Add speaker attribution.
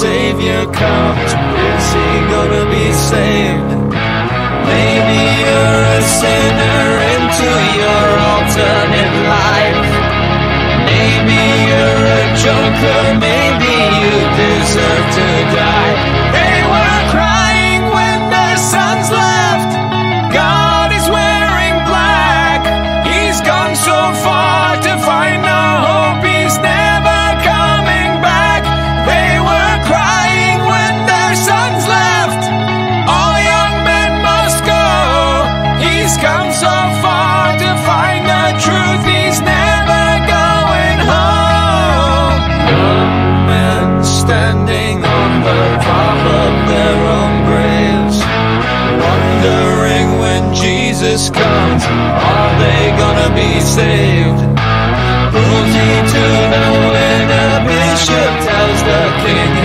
Speaker 1: Savior comes, is he gonna be saved? Maybe you're a sinner into your alternate life. Maybe you're a joker. Jesus comes, are they gonna be saved? Cruelty to no when a bishop tells the king